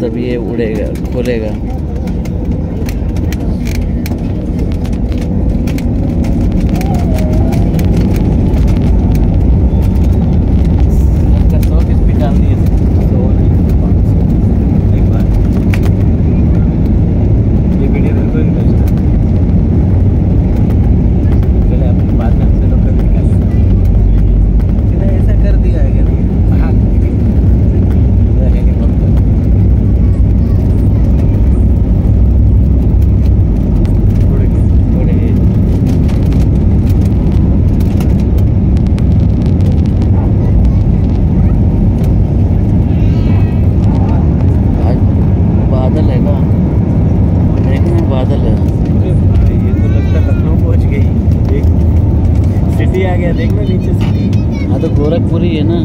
तभी ये उड़ेगा खोलेगा। देख लो नीचे से तो गोरखपुरी है ना